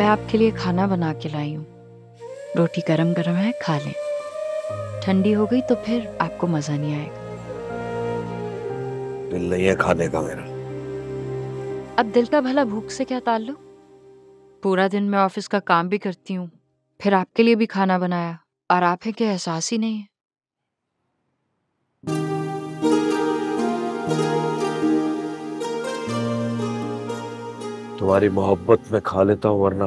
आपके लिए खाना बना के लाई हूँ। रोटी गरम गरम है खा लें। ठंडी हो गई तो फिर आपको मज़ा नहीं आएगा। दिल नहीं है खाने का मेरा। अब दिल का भला भूख से क्या ताल्लुक? पूरा दिन मैं ऑफ़िस का काम भी करती हूँ फिर आपके लिए भी खाना बनाया और आप है कि एहसास ही नहीं है? तुम्हारी मोहब्बत में खा लेता हूँ, वरना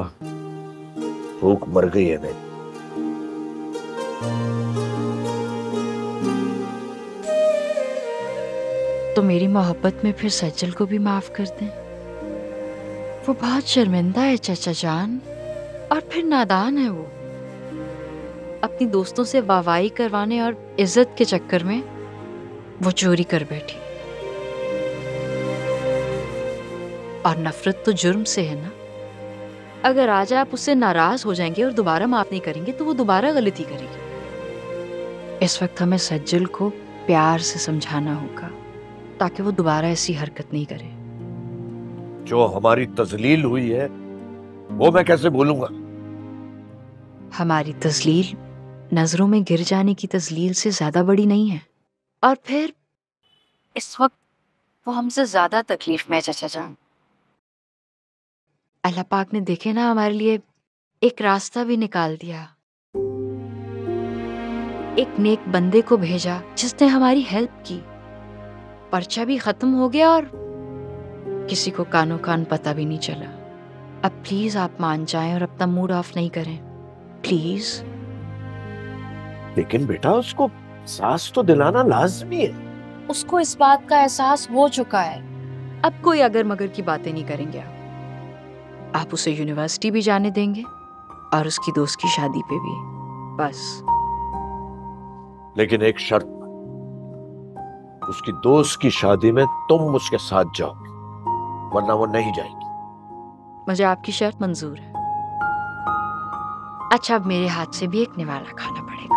भूख मर गई है नहीं तो मेरी मोहब्बत में फिर सज्जल को भी माफ़ कर दें। वो बहुत शर्मिंदा है, चाचा जान। और फिर नादान है वो। अपनी दोस्तों से वाहवाही करवाने और इज़्ज़त के चक्कर में वो चोरी कर बैठी। और नफरत तो जुर्म से है ना? अगर आज आप उससे नाराज़ हो जाएँगे और दोबारा माफ़ नहीं करेंगे तो वो दोबारा गलती करेगी। इस वक्त हमें सज्जल को प्यार से समझाना होगा ताकि वो दोबारा ऐसी हरकत नहीं करे। जो हमारी तजलील हुई है वो मैं कैसे बोलूँगा हमारी तजलील नज़रों में गिर जाने की तजलील से ज़्यादा बड़ी नहीं है। और फिर इस वक्त वो हमसे ज़्यादा तकलीफ़ में चाचा जान। अल्लाह पाक ने देखे ना हमारे लिए एक रास्ता भी निकाल दिया। एक नेक बंदे को भेजा जिसने हमारी हेल्प की। पर्चा भी खत्म हो गया और किसी को कानो कान पता भी नहीं चला। अब प्लीज़ आप मान जाएँ और अपना मूड ऑफ़ नहीं करें। प्लीज़ लेकिन बेटा उसको सांस तो दिलाना लाजमी है। उसको इस बात का एहसास हो चुका है। अब कोई अगर मगर की बातें नहीं करेंगे आप। आप उसे यूनिवर्सिटी भी जाने देंगे और उसकी दोस्त की शादी पे भी। बस। लेकिन एक शर्त। उसकी दोस्त की शादी में तुम उसके साथ जाओ वरना वो नहीं जाएगी। मुझे आपकी शर्त मंजूर है। अच्छा अब मेरे हाथ से भी एक निवाला खाना पड़ेगा।